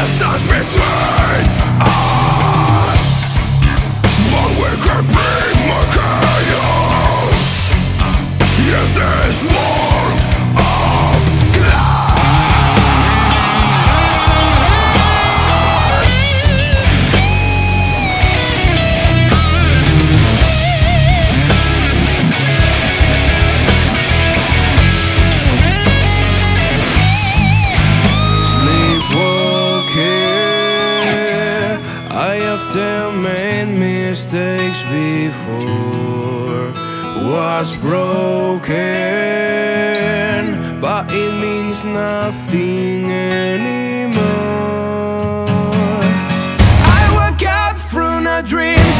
just us I've made mistakes before was broken, but it means nothing anymore. I woke up from a dream.